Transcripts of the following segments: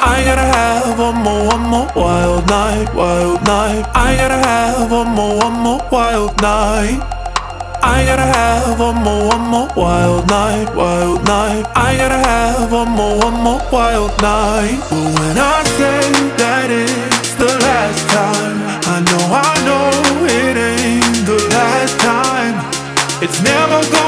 I gotta have one more, one more wild night, wild night. I gotta have one more, one more wild night. I gotta have one more, one more wild night, wild night. I gotta have one more, one more wild night. But when I say that it's the last time, I know, I know it ain't the last time. It's never gonna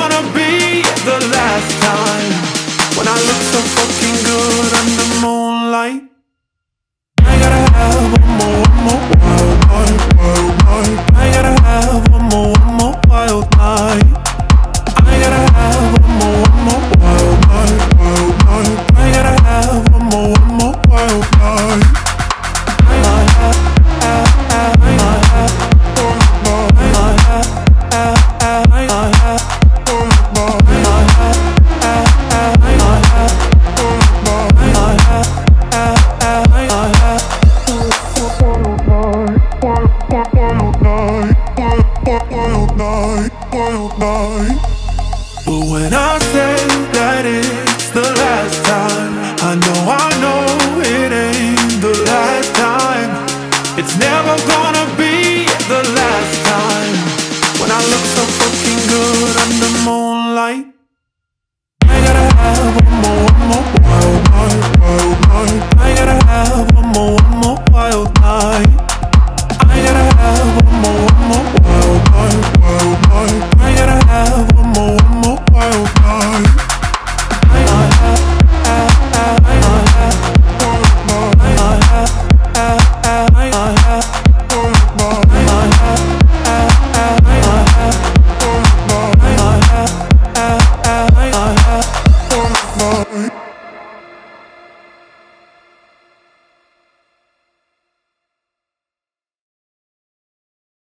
mine. But when I say that it's the last time, I know, I know it ain't the last time. It's never gonna be the last time. When I look so fucking good under moonlight, I gotta have one more. on.